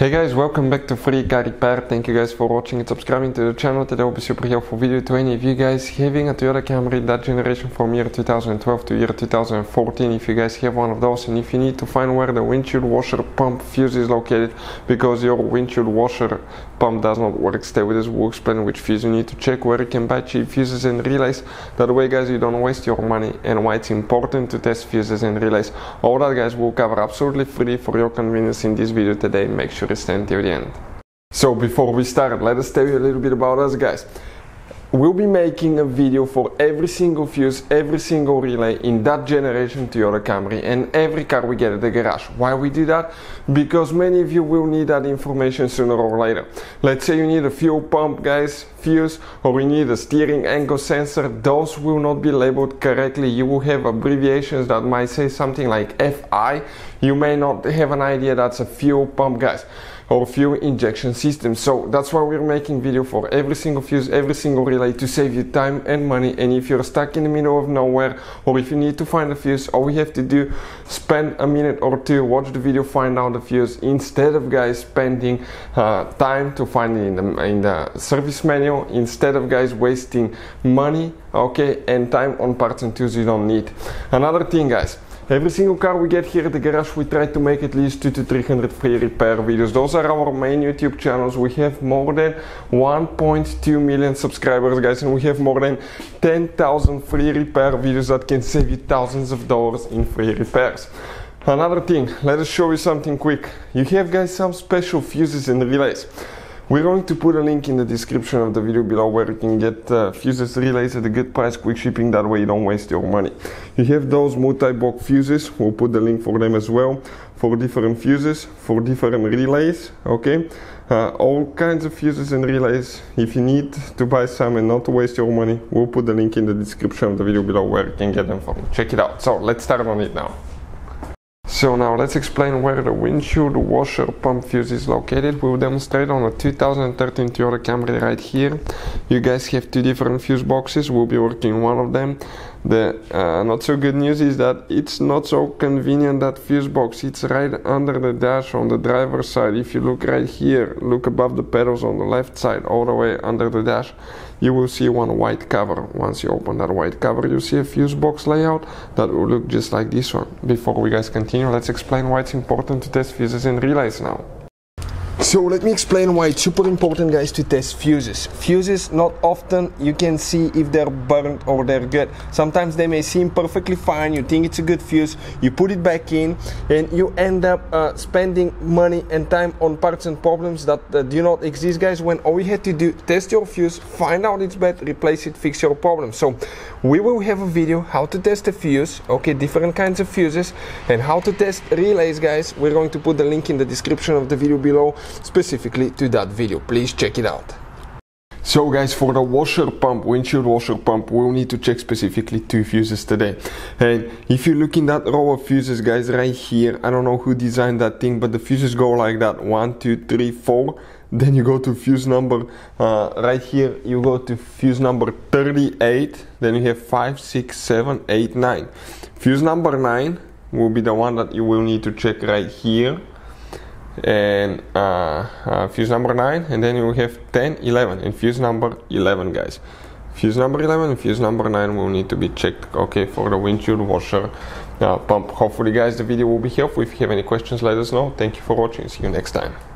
Hey guys, welcome back to Free Car Repair. Thank you guys for watching and subscribing to the channel. Today will be super helpful video to any of you guys having a Toyota Camry that generation from year 2012 to year 2014. If you guys have one of those and if you need to find where the windshield washer pump fuse is located because your windshield washer pump does not work, stay with us. We'll explain which fuse you need to check, where you can buy cheap fuses and relays. That way guys you don't waste your money and why it's important to test fuses and relays. All that guys will cover absolutely free for your convenience in this video today. Make sure stand till the end. So before we start, let us tell you a little bit about us guys. We'll be making a video for every single fuse, every single relay in that generation Toyota Camry and every car we get at the garage. Why we do that? Because many of you will need that information sooner or later. Let's say you need a fuel pump guys, fuse, or you need a steering angle sensor. Those will not be labeled correctly. You will have abbreviations that might say something like FI. You may not have an idea that's a fuel pump guys or fuel injection system. So that's why we're making video for every single fuse, every single relay to save you time and money. And if you're stuck in the middle of nowhere or if you need to find a fuse, all we have to do, spend a minute or two, watch the video, find out the fuse instead of guys spending uh, time to find it in the, in the service manual, instead of guys wasting money, okay, and time on parts and tools you don't need. Another thing guys, Every single car we get here at the garage, we try to make at least 2 to 300 free repair videos. Those are our main YouTube channels. We have more than 1.2 million subscribers, guys, and we have more than 10,000 free repair videos that can save you thousands of dollars in free repairs. Another thing, let us show you something quick. You have, guys, some special fuses and relays. We're going to put a link in the description of the video below where you can get uh, fuses relays at a good price, quick shipping, that way you don't waste your money. You have those multi-block fuses, we'll put the link for them as well, for different fuses, for different relays, okay? Uh, all kinds of fuses and relays. If you need to buy some and not waste your money, we'll put the link in the description of the video below where you can get them from. Check it out. So let's start on it now. So now let's explain where the windshield washer pump fuse is located. We'll demonstrate on a 2013 Toyota Camry right here. You guys have two different fuse boxes. We'll be working one of them. The uh, not so good news is that it's not so convenient that fuse box. It's right under the dash on the driver's side. If you look right here, look above the pedals on the left side, all the way under the dash, you will see one white cover. Once you open that white cover, you see a fuse box layout that will look just like this one. Before we guys continue, let's explain why it's important to test fuses and relays now. So let me explain why it's super important guys to test fuses. Fuses not often you can see if they're burnt or they're good. Sometimes they may seem perfectly fine, you think it's a good fuse, you put it back in and you end up uh, spending money and time on parts and problems that uh, do not exist guys when all you had to do test your fuse, find out it's bad, replace it, fix your problem. So we will have a video how to test a fuse, okay, different kinds of fuses and how to test relays guys. We're going to put the link in the description of the video below specifically to that video. Please check it out. So guys, for the washer pump, windshield washer pump, we'll need to check specifically two fuses today. And if you look in that row of fuses, guys, right here, I don't know who designed that thing, but the fuses go like that, one, two, three, four. Then you go to fuse number, uh, right here, you go to fuse number 38. Then you have five, six, seven, eight, nine. Fuse number nine will be the one that you will need to check right here and uh, uh, fuse number 9 and then you have 10 11 and fuse number 11 guys. Fuse number 11 and fuse number 9 will need to be checked okay for the windshield washer uh, pump. Hopefully guys the video will be helpful. If you have any questions let us know. Thank you for watching. See you next time